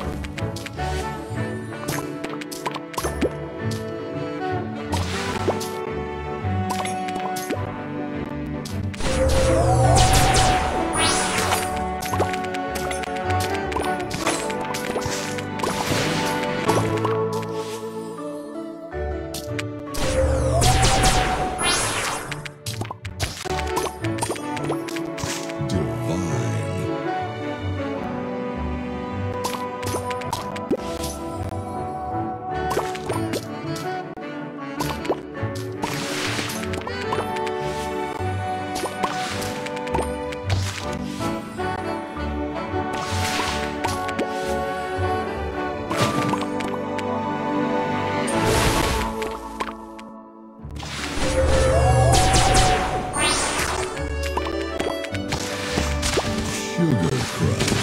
you Sugar Crush.